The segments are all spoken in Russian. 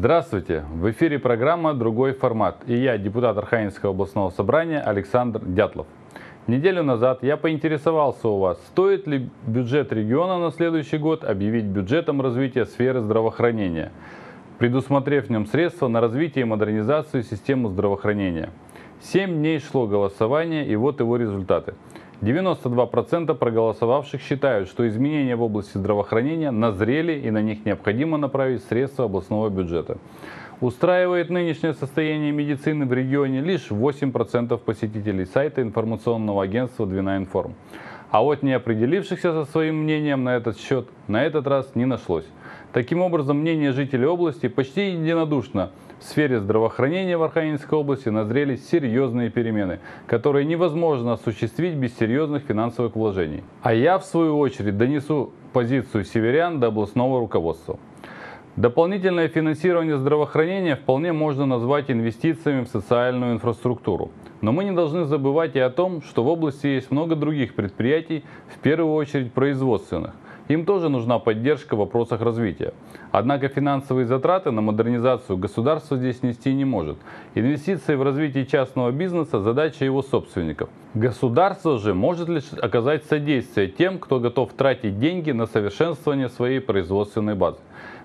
Здравствуйте! В эфире программа «Другой формат» и я, депутат Архангельского областного собрания Александр Дятлов. Неделю назад я поинтересовался у вас, стоит ли бюджет региона на следующий год объявить бюджетом развития сферы здравоохранения, предусмотрев в нем средства на развитие и модернизацию системы здравоохранения. Семь дней шло голосование и вот его результаты – 92% проголосовавших считают, что изменения в области здравоохранения назрели и на них необходимо направить средства областного бюджета. Устраивает нынешнее состояние медицины в регионе лишь 8% посетителей сайта информационного агентства «Двина-Информ». А вот не определившихся со своим мнением на этот счет на этот раз не нашлось. Таким образом, мнение жителей области почти единодушно – в сфере здравоохранения в Архангельской области назрели серьезные перемены, которые невозможно осуществить без серьезных финансовых вложений. А я, в свою очередь, донесу позицию северян до областного руководства. Дополнительное финансирование здравоохранения вполне можно назвать инвестициями в социальную инфраструктуру. Но мы не должны забывать и о том, что в области есть много других предприятий, в первую очередь производственных – им тоже нужна поддержка в вопросах развития. Однако финансовые затраты на модернизацию государство здесь нести не может. Инвестиции в развитие частного бизнеса – задача его собственников. Государство же может лишь оказать содействие тем, кто готов тратить деньги на совершенствование своей производственной базы.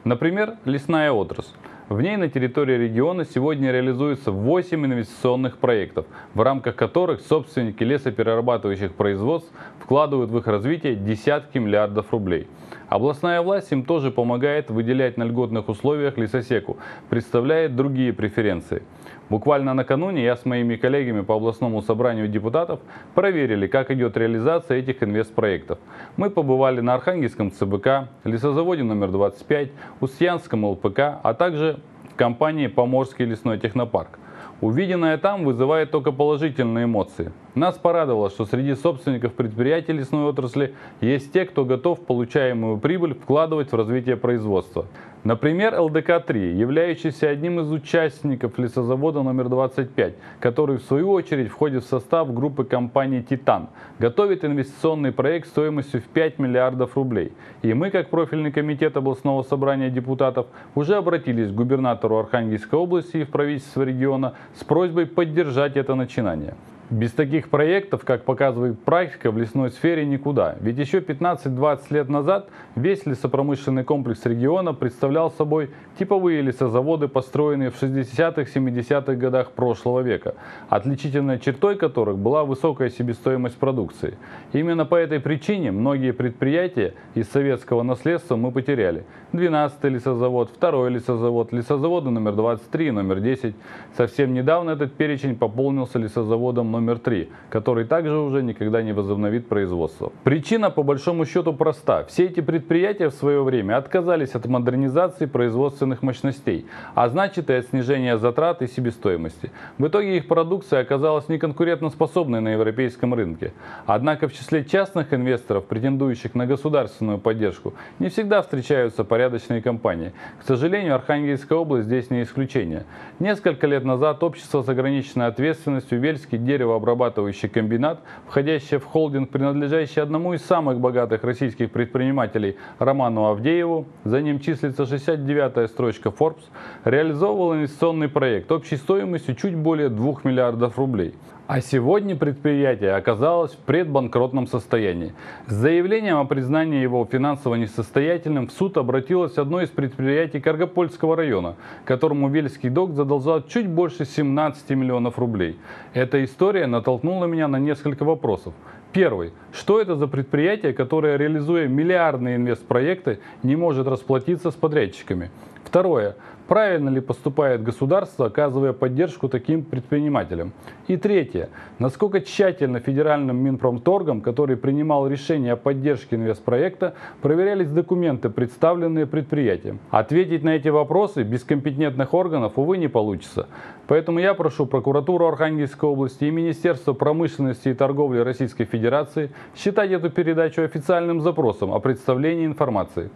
Например, лесная отрасль. В ней на территории региона сегодня реализуется 8 инвестиционных проектов, в рамках которых собственники лесоперерабатывающих производств вкладывают в их развитие десятки миллиардов рублей. Областная власть им тоже помогает выделять на льготных условиях лесосеку, представляет другие преференции. Буквально накануне я с моими коллегами по областному собранию депутатов проверили, как идет реализация этих инвестпроектов. Мы побывали на Архангельском ЦБК, лесозаводе номер 25, Устьянском ЛПК, а также в компании «Поморский лесной технопарк». Увиденное там вызывает только положительные эмоции. Нас порадовало, что среди собственников предприятий лесной отрасли есть те, кто готов получаемую прибыль вкладывать в развитие производства. Например, ЛДК-3, являющийся одним из участников лесозавода номер 25, который в свою очередь входит в состав группы компаний «Титан», готовит инвестиционный проект стоимостью в 5 миллиардов рублей. И мы, как профильный комитет областного собрания депутатов, уже обратились к губернатору Архангельской области и в правительство региона с просьбой поддержать это начинание. Без таких проектов, как показывает практика, в лесной сфере никуда. Ведь еще 15-20 лет назад весь лесопромышленный комплекс региона представлял собой типовые лесозаводы, построенные в 60-х, 70-х годах прошлого века, отличительной чертой которых была высокая себестоимость продукции. Именно по этой причине многие предприятия из советского наследства мы потеряли. 12-й лесозавод, 2-й лесозавод, лесозаводы номер 23 и номер 10. Совсем недавно этот перечень пополнился лесозаводом номер 3, который также уже никогда не возобновит производство. Причина по большому счету проста. Все эти предприятия в свое время отказались от модернизации производственных мощностей, а значит и от снижения затрат и себестоимости. В итоге их продукция оказалась неконкурентоспособной на европейском рынке. Однако в числе частных инвесторов, претендующих на государственную поддержку, не всегда встречаются порядочные компании. К сожалению, Архангельская область здесь не исключение. Несколько лет назад общество с ограниченной ответственностью Вельский дерево деревообрабатывающий комбинат, входящий в холдинг, принадлежащий одному из самых богатых российских предпринимателей Роману Авдееву, за ним числится 69-я строчка Forbes, реализовывал инвестиционный проект общей стоимостью чуть более 2 миллиардов рублей. А сегодня предприятие оказалось в предбанкротном состоянии. С заявлением о признании его финансово несостоятельным в суд обратилось одно из предприятий Каргопольского района, которому Вельский док задолжал чуть больше 17 миллионов рублей. Эта история натолкнула меня на несколько вопросов. Первый. Что это за предприятие, которое, реализуя миллиардные инвестпроекты, не может расплатиться с подрядчиками? Второе. Правильно ли поступает государство, оказывая поддержку таким предпринимателям? И третье. Насколько тщательно федеральным Минпромторгом, который принимал решение о поддержке инвестпроекта, проверялись документы, представленные предприятием? Ответить на эти вопросы без компетентных органов, увы, не получится. Поэтому я прошу прокуратуру Архангельской области и Министерство промышленности и торговли Российской Федерации считать эту передачу официальным запросом о представлении информации.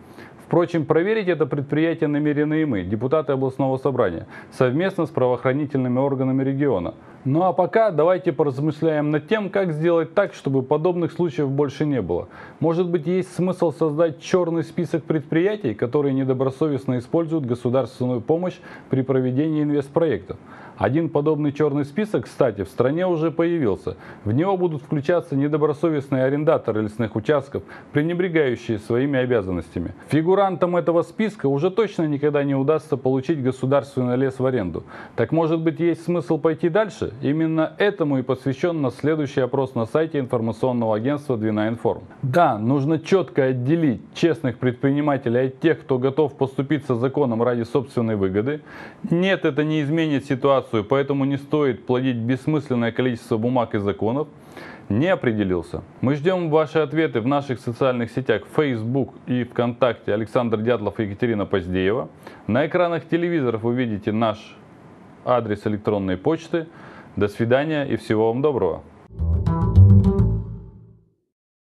Впрочем, проверить это предприятие намерены и мы, депутаты областного собрания, совместно с правоохранительными органами региона. Ну а пока давайте поразмышляем над тем, как сделать так, чтобы подобных случаев больше не было. Может быть есть смысл создать черный список предприятий, которые недобросовестно используют государственную помощь при проведении инвестпроектов. Один подобный черный список, кстати, в стране уже появился. В него будут включаться недобросовестные арендаторы лесных участков, пренебрегающие своими обязанностями. Фигурантам этого списка уже точно никогда не удастся получить государственный лес в аренду. Так может быть есть смысл пойти дальше? Именно этому и посвящен наш следующий опрос на сайте информационного агентства Двина Информ. Да, нужно четко отделить честных предпринимателей от тех, кто готов поступиться законом ради собственной выгоды. Нет, это не изменит ситуацию, поэтому не стоит плодить бессмысленное количество бумаг и законов, не определился. Мы ждем ваши ответы в наших социальных сетях Facebook и ВКонтакте Александр Дятлов и Екатерина Поздеева. На экранах телевизоров вы видите наш адрес электронной почты. До свидания и всего вам доброго.